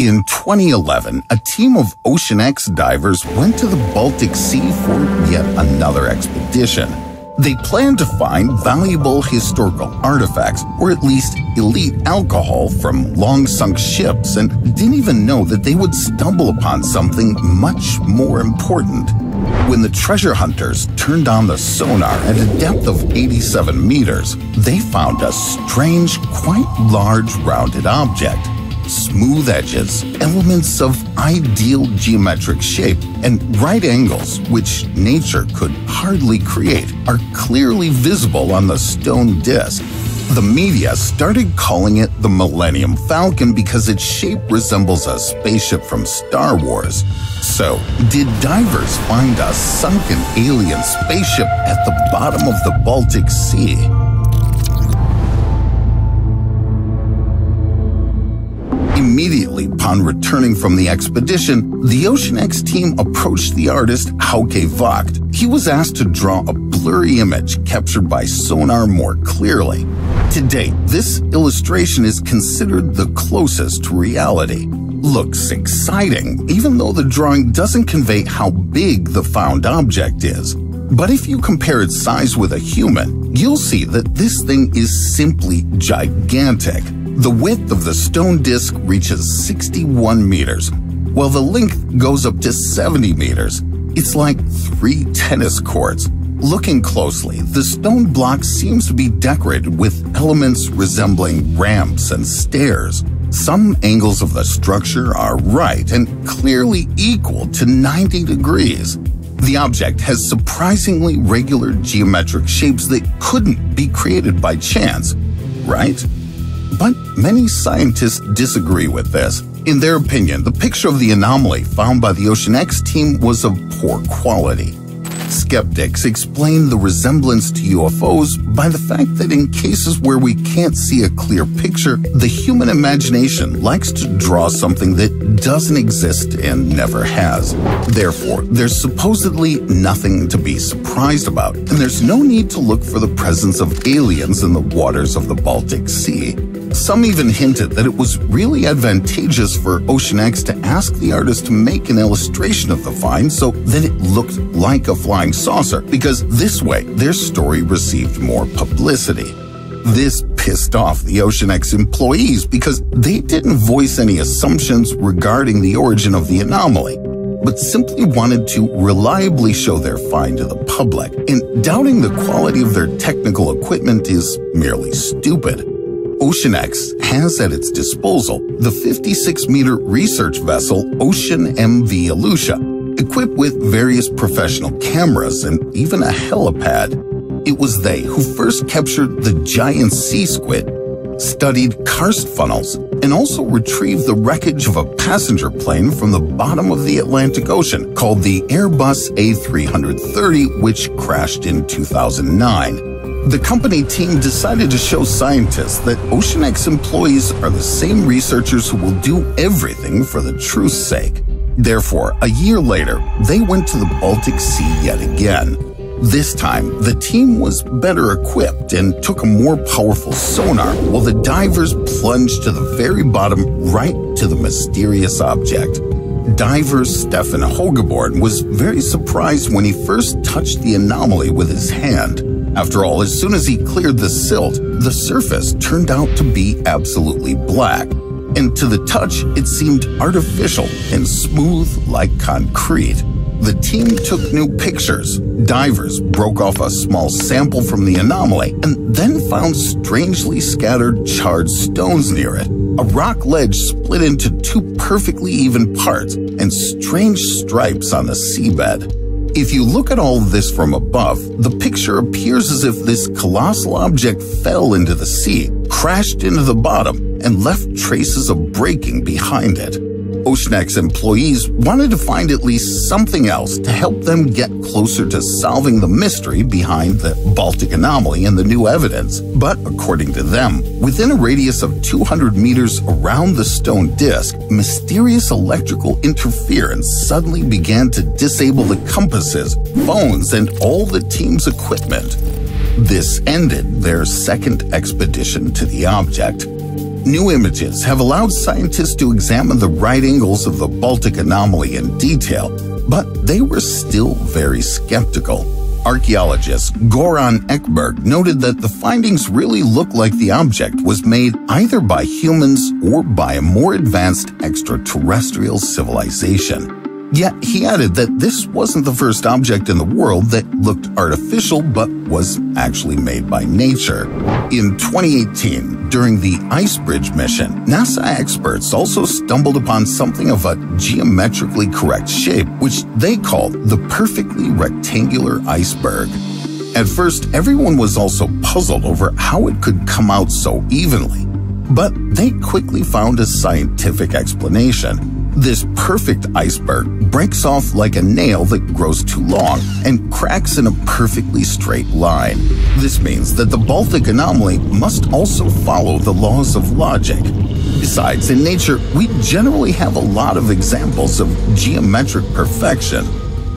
In 2011, a team of Ocean X divers went to the Baltic Sea for yet another expedition. They planned to find valuable historical artifacts, or at least elite alcohol from long sunk ships, and didn't even know that they would stumble upon something much more important. When the treasure hunters turned on the sonar at a depth of 87 meters, they found a strange, quite large rounded object smooth edges, elements of ideal geometric shape, and right angles, which nature could hardly create, are clearly visible on the stone disk. The media started calling it the Millennium Falcon because its shape resembles a spaceship from Star Wars. So, did divers find a sunken alien spaceship at the bottom of the Baltic Sea? Immediately upon returning from the expedition, the Ocean X team approached the artist Hauke Vogt. He was asked to draw a blurry image captured by sonar more clearly. To date, this illustration is considered the closest to reality. Looks exciting, even though the drawing doesn't convey how big the found object is. But if you compare its size with a human, you'll see that this thing is simply gigantic. The width of the stone disc reaches 61 meters, while the length goes up to 70 meters. It's like three tennis courts. Looking closely, the stone block seems to be decorated with elements resembling ramps and stairs. Some angles of the structure are right and clearly equal to 90 degrees. The object has surprisingly regular geometric shapes that couldn't be created by chance, right? But many scientists disagree with this. In their opinion, the picture of the anomaly found by the Ocean X team was of poor quality. Skeptics explain the resemblance to UFOs by the fact that in cases where we can't see a clear picture, the human imagination likes to draw something that doesn't exist and never has. Therefore, there's supposedly nothing to be surprised about, and there's no need to look for the presence of aliens in the waters of the Baltic Sea. Some even hinted that it was really advantageous for Ocean X to ask the artist to make an illustration of the find so that it looked like a flying saucer, because this way their story received more publicity. This pissed off the OceanX employees because they didn't voice any assumptions regarding the origin of the anomaly but simply wanted to reliably show their find to the public, and doubting the quality of their technical equipment is merely stupid. Ocean X has at its disposal the 56 meter research vessel Ocean MV Alucia, equipped with various professional cameras and even a helipad. It was they who first captured the giant sea squid, studied karst funnels, and also retrieved the wreckage of a passenger plane from the bottom of the Atlantic Ocean called the Airbus A330, which crashed in 2009. The company team decided to show scientists that Ocean X employees are the same researchers who will do everything for the truth's sake. Therefore, a year later, they went to the Baltic Sea yet again. This time, the team was better equipped and took a more powerful sonar while the divers plunged to the very bottom right to the mysterious object. Diver Stefan Hogeborn was very surprised when he first touched the anomaly with his hand. After all, as soon as he cleared the silt, the surface turned out to be absolutely black. And to the touch, it seemed artificial and smooth like concrete. The team took new pictures. Divers broke off a small sample from the anomaly and then found strangely scattered charred stones near it. A rock ledge split into two perfectly even parts and strange stripes on the seabed. If you look at all this from above, the picture appears as if this colossal object fell into the sea, crashed into the bottom, and left traces of breaking behind it. Ocean employees wanted to find at least something else to help them get closer to solving the mystery behind the Baltic anomaly and the new evidence. But according to them, within a radius of 200 meters around the stone disk, mysterious electrical interference suddenly began to disable the compasses, phones, and all the team's equipment. This ended their second expedition to the object. New images have allowed scientists to examine the right angles of the Baltic anomaly in detail, but they were still very skeptical. Archaeologist Goran Ekberg noted that the findings really look like the object was made either by humans or by a more advanced extraterrestrial civilization. Yet he added that this wasn't the first object in the world that looked artificial but was actually made by nature. In 2018, during the Icebridge mission, NASA experts also stumbled upon something of a geometrically correct shape, which they called the perfectly rectangular iceberg. At first, everyone was also puzzled over how it could come out so evenly. But they quickly found a scientific explanation. This perfect iceberg breaks off like a nail that grows too long and cracks in a perfectly straight line. This means that the Baltic anomaly must also follow the laws of logic. Besides, in nature, we generally have a lot of examples of geometric perfection.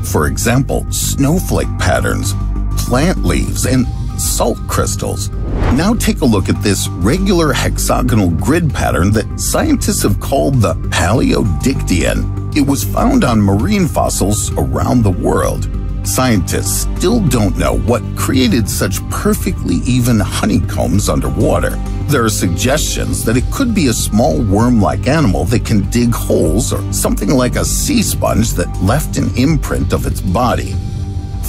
For example, snowflake patterns, plant leaves, and salt crystals. Now take a look at this regular hexagonal grid pattern that scientists have called the Paleodictyon. It was found on marine fossils around the world. Scientists still don't know what created such perfectly even honeycombs underwater. There are suggestions that it could be a small worm-like animal that can dig holes or something like a sea sponge that left an imprint of its body.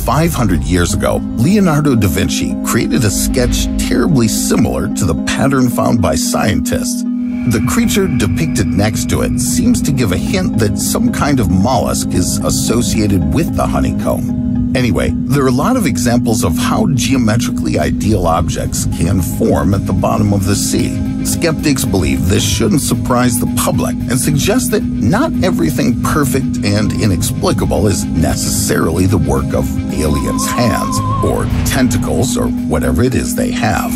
500 years ago, Leonardo da Vinci created a sketch terribly similar to the pattern found by scientists. The creature depicted next to it seems to give a hint that some kind of mollusk is associated with the honeycomb. Anyway, there are a lot of examples of how geometrically ideal objects can form at the bottom of the sea. Skeptics believe this shouldn't surprise the public and suggest that not everything perfect and inexplicable is necessarily the work of aliens' hands or tentacles or whatever it is they have.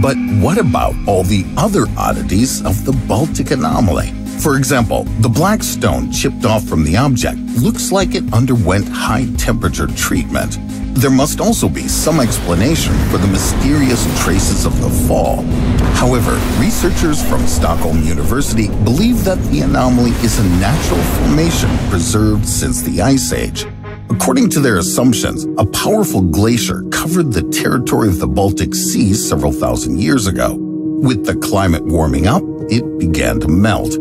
But what about all the other oddities of the Baltic anomaly? For example, the black stone chipped off from the object looks like it underwent high temperature treatment. There must also be some explanation for the mysterious traces of the fall. However, researchers from Stockholm University believe that the anomaly is a natural formation preserved since the Ice Age. According to their assumptions, a powerful glacier covered the territory of the Baltic Sea several thousand years ago. With the climate warming up, it began to melt.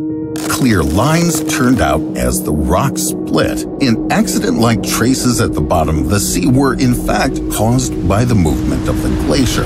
Clear lines turned out as the rock split, and accident-like traces at the bottom of the sea were in fact caused by the movement of the glacier.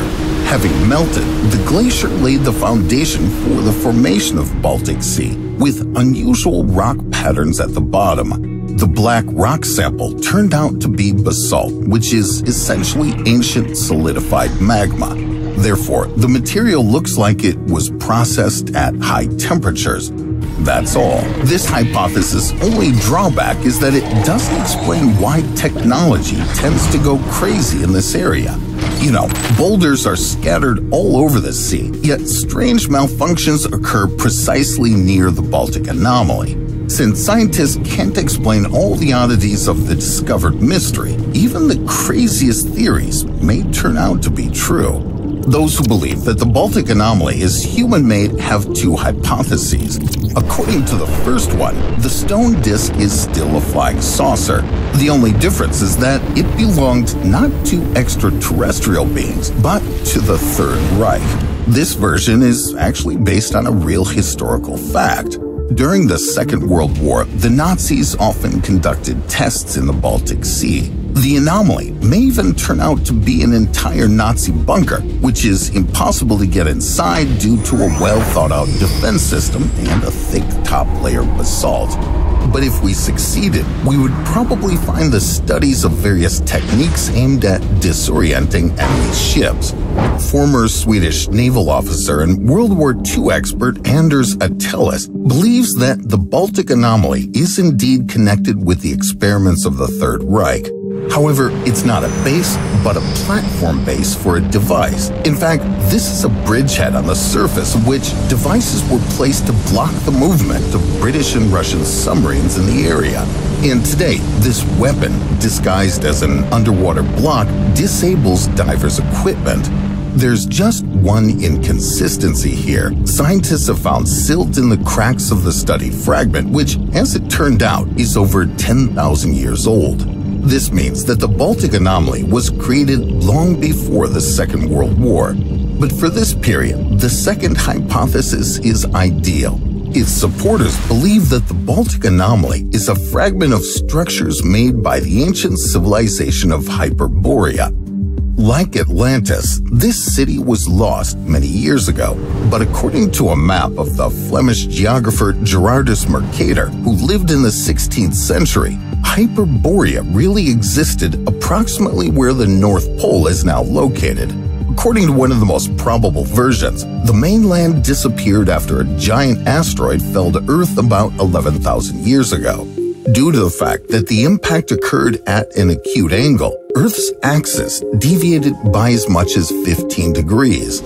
Having melted, the glacier laid the foundation for the formation of Baltic Sea, with unusual rock patterns at the bottom. The black rock sample turned out to be basalt, which is essentially ancient solidified magma. Therefore, the material looks like it was processed at high temperatures, that's all. This hypothesis' only drawback is that it doesn't explain why technology tends to go crazy in this area. You know, boulders are scattered all over the sea, yet strange malfunctions occur precisely near the Baltic anomaly. Since scientists can't explain all the oddities of the discovered mystery, even the craziest theories may turn out to be true. Those who believe that the Baltic anomaly is human-made have two hypotheses. According to the first one, the stone disk is still a flying saucer. The only difference is that it belonged not to extraterrestrial beings, but to the Third Reich. This version is actually based on a real historical fact. During the Second World War, the Nazis often conducted tests in the Baltic Sea. The anomaly may even turn out to be an entire Nazi bunker, which is impossible to get inside due to a well thought out defense system and a thick top layer of basalt. But if we succeeded, we would probably find the studies of various techniques aimed at disorienting enemy ships. Former Swedish naval officer and World War II expert Anders Autellus believes that the Baltic anomaly is indeed connected with the experiments of the Third Reich. However, it's not a base, but a platform base for a device. In fact, this is a bridgehead on the surface which devices were placed to block the movement of British and Russian submarines in the area. And today, this weapon, disguised as an underwater block, disables divers' equipment. There's just one inconsistency here. Scientists have found silt in the cracks of the study fragment, which, as it turned out, is over 10,000 years old. This means that the Baltic anomaly was created long before the Second World War. But for this period, the second hypothesis is ideal. Its supporters believe that the Baltic anomaly is a fragment of structures made by the ancient civilization of Hyperborea, like Atlantis, this city was lost many years ago, but according to a map of the Flemish geographer Gerardus Mercator, who lived in the 16th century, Hyperborea really existed approximately where the North Pole is now located. According to one of the most probable versions, the mainland disappeared after a giant asteroid fell to Earth about 11,000 years ago. Due to the fact that the impact occurred at an acute angle, Earth's axis deviated by as much as 15 degrees.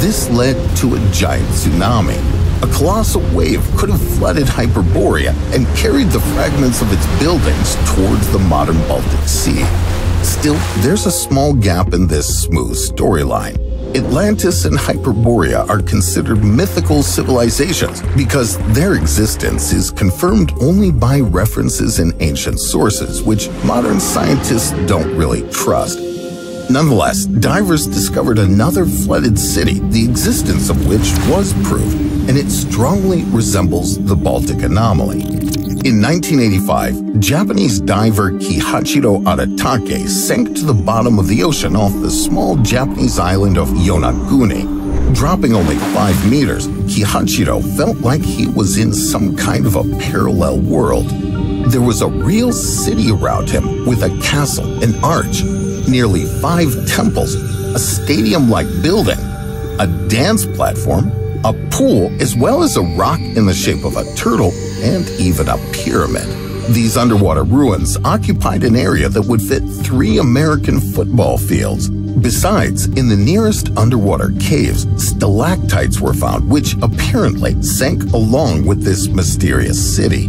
This led to a giant tsunami. A colossal wave could have flooded Hyperborea and carried the fragments of its buildings towards the modern Baltic Sea. Still, there's a small gap in this smooth storyline. Atlantis and Hyperborea are considered mythical civilizations because their existence is confirmed only by references in ancient sources, which modern scientists don't really trust. Nonetheless, divers discovered another flooded city, the existence of which was proved, and it strongly resembles the Baltic anomaly. In 1985, Japanese diver Kihachiro Aratake sank to the bottom of the ocean off the small Japanese island of Yonaguni. Dropping only 5 meters, Kihachiro felt like he was in some kind of a parallel world. There was a real city around him with a castle, an arch, nearly five temples, a stadium-like building, a dance platform, a pool, as well as a rock in the shape of a turtle and even a pyramid. These underwater ruins occupied an area that would fit three American football fields. Besides, in the nearest underwater caves, stalactites were found, which apparently sank along with this mysterious city.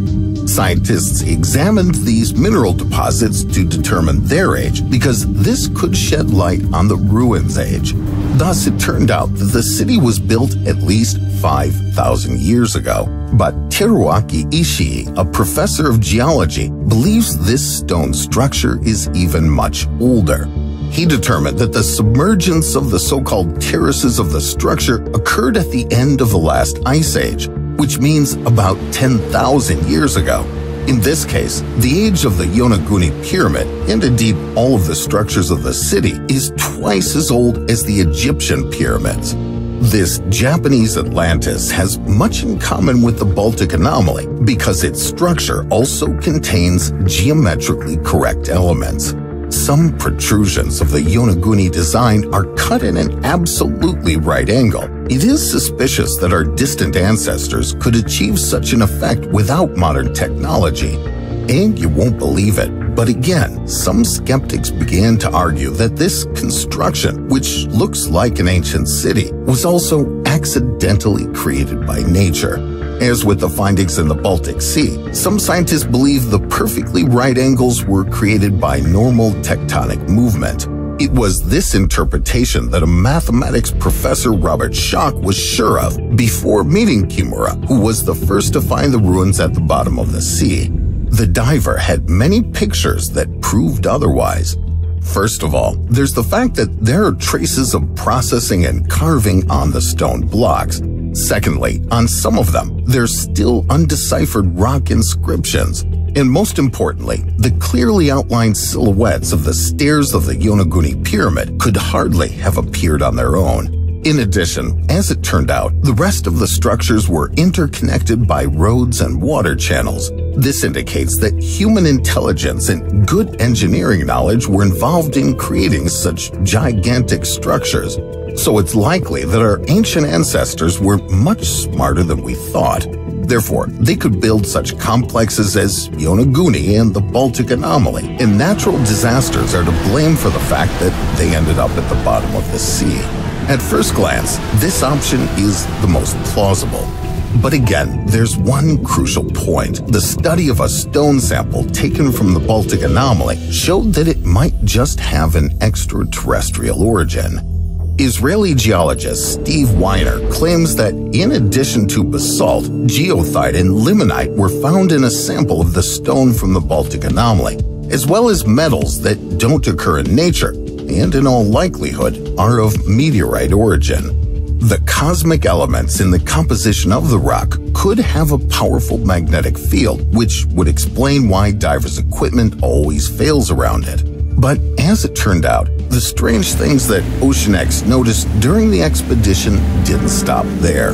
Scientists examined these mineral deposits to determine their age because this could shed light on the ruins age. Thus, it turned out that the city was built at least 5,000 years ago. But Teruaki Ishii, a professor of geology, believes this stone structure is even much older. He determined that the submergence of the so-called terraces of the structure occurred at the end of the last ice age, which means about 10,000 years ago. In this case, the age of the Yonaguni Pyramid, and indeed all of the structures of the city, is twice as old as the Egyptian pyramids. This Japanese Atlantis has much in common with the Baltic anomaly because its structure also contains geometrically correct elements. Some protrusions of the Yonaguni design are cut in an absolutely right angle. It is suspicious that our distant ancestors could achieve such an effect without modern technology. And you won't believe it, but again, some skeptics began to argue that this construction, which looks like an ancient city, was also accidentally created by nature. As with the findings in the Baltic Sea, some scientists believe the perfectly right angles were created by normal tectonic movement. It was this interpretation that a mathematics professor Robert Schoch was sure of before meeting Kimura, who was the first to find the ruins at the bottom of the sea. The diver had many pictures that proved otherwise. First of all, there's the fact that there are traces of processing and carving on the stone blocks, Secondly, on some of them, there's still undeciphered rock inscriptions. And most importantly, the clearly outlined silhouettes of the stairs of the Yonaguni Pyramid could hardly have appeared on their own. In addition, as it turned out, the rest of the structures were interconnected by roads and water channels. This indicates that human intelligence and good engineering knowledge were involved in creating such gigantic structures. So it's likely that our ancient ancestors were much smarter than we thought. Therefore, they could build such complexes as Yonaguni and the Baltic anomaly, and natural disasters are to blame for the fact that they ended up at the bottom of the sea. At first glance, this option is the most plausible. But again, there's one crucial point. The study of a stone sample taken from the Baltic anomaly showed that it might just have an extraterrestrial origin. Israeli geologist Steve Weiner claims that in addition to basalt, goethite and limonite were found in a sample of the stone from the Baltic anomaly, as well as metals that don't occur in nature and in all likelihood are of meteorite origin. The cosmic elements in the composition of the rock could have a powerful magnetic field, which would explain why divers' equipment always fails around it. But as it turned out, the strange things that OceanX noticed during the expedition didn't stop there.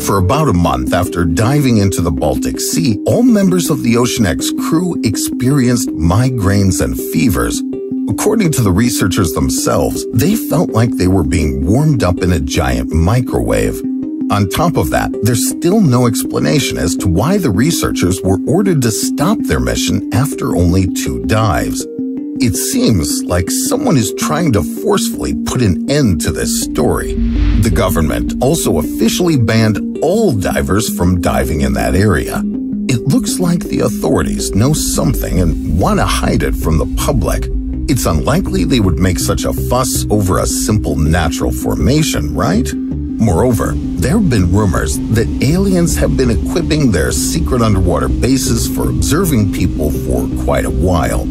For about a month after diving into the Baltic Sea, all members of the OceanX crew experienced migraines and fevers. According to the researchers themselves, they felt like they were being warmed up in a giant microwave. On top of that, there's still no explanation as to why the researchers were ordered to stop their mission after only two dives. It seems like someone is trying to forcefully put an end to this story. The government also officially banned all divers from diving in that area. It looks like the authorities know something and want to hide it from the public. It's unlikely they would make such a fuss over a simple natural formation, right? Moreover, there have been rumors that aliens have been equipping their secret underwater bases for observing people for quite a while.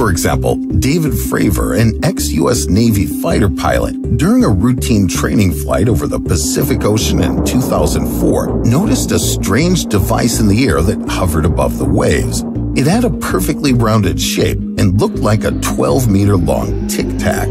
For example, David Fravor, an ex-US Navy fighter pilot, during a routine training flight over the Pacific Ocean in 2004, noticed a strange device in the air that hovered above the waves. It had a perfectly rounded shape and looked like a 12 meter long tic tac.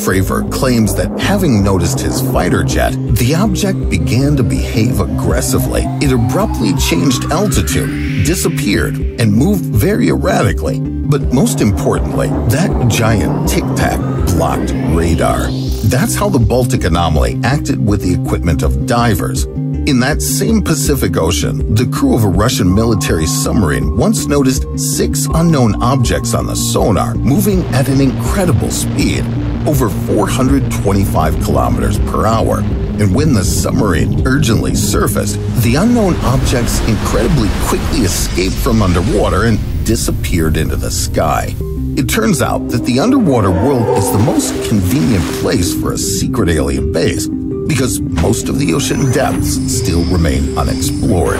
Fravor claims that having noticed his fighter jet, the object began to behave aggressively. It abruptly changed altitude, disappeared, and moved very erratically. But most importantly, that giant tic tac blocked radar. That's how the Baltic anomaly acted with the equipment of divers. In that same Pacific Ocean, the crew of a Russian military submarine once noticed six unknown objects on the sonar moving at an incredible speed, over 425 kilometers per hour. And when the submarine urgently surfaced, the unknown objects incredibly quickly escaped from underwater and disappeared into the sky. It turns out that the underwater world is the most convenient place for a secret alien base because most of the ocean depths still remain unexplored.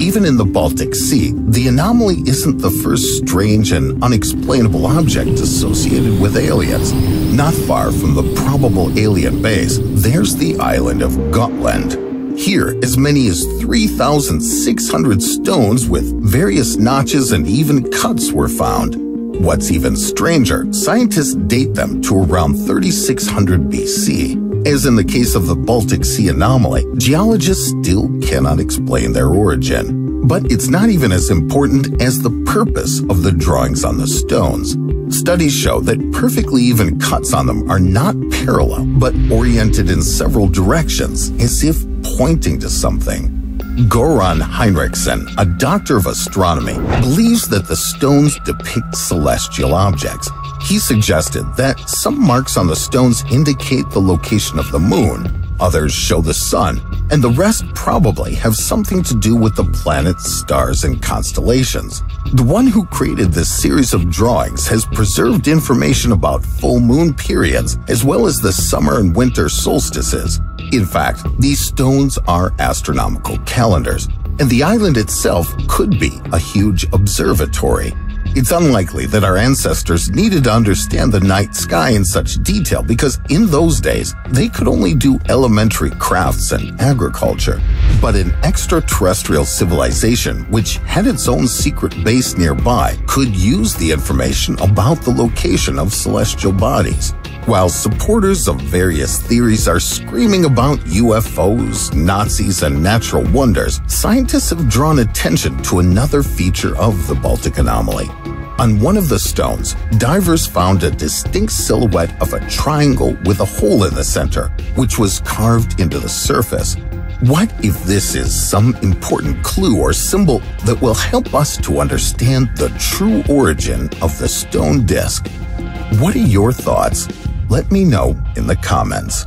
Even in the Baltic Sea, the anomaly isn't the first strange and unexplainable object associated with aliens. Not far from the probable alien base, there's the island of Gotland. Here, as many as 3,600 stones with various notches and even cuts were found. What's even stranger, scientists date them to around 3600 BC. As in the case of the Baltic Sea anomaly, geologists still cannot explain their origin. But it's not even as important as the purpose of the drawings on the stones. Studies show that perfectly even cuts on them are not parallel, but oriented in several directions, as if pointing to something. Goran Henriksson, a doctor of astronomy, believes that the stones depict celestial objects, he suggested that some marks on the stones indicate the location of the moon, others show the sun, and the rest probably have something to do with the planets, stars, and constellations. The one who created this series of drawings has preserved information about full moon periods as well as the summer and winter solstices. In fact, these stones are astronomical calendars, and the island itself could be a huge observatory. It's unlikely that our ancestors needed to understand the night sky in such detail because in those days, they could only do elementary crafts and agriculture. But an extraterrestrial civilization, which had its own secret base nearby, could use the information about the location of celestial bodies. While supporters of various theories are screaming about UFOs, Nazis, and natural wonders, scientists have drawn attention to another feature of the Baltic anomaly. On one of the stones, divers found a distinct silhouette of a triangle with a hole in the center, which was carved into the surface. What if this is some important clue or symbol that will help us to understand the true origin of the stone disk? What are your thoughts? Let me know in the comments.